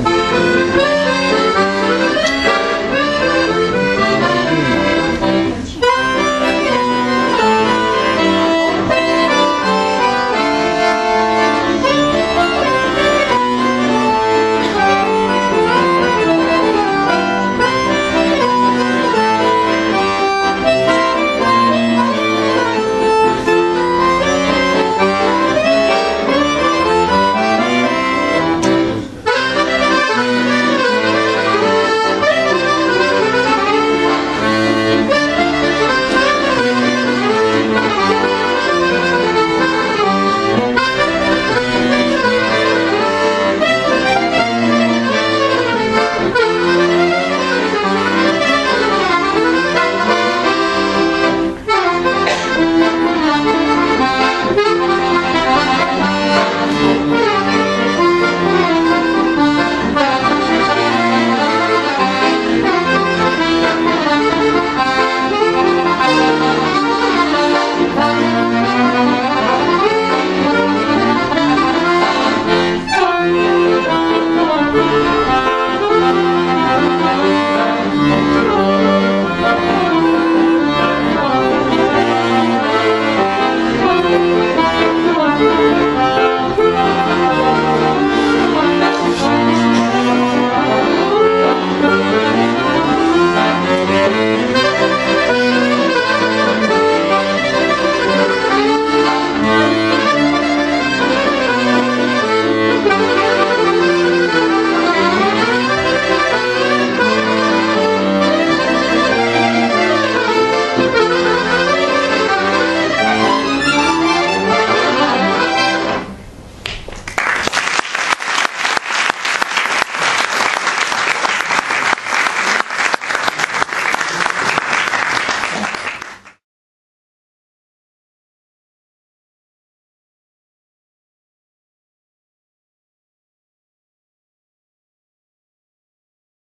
Grande.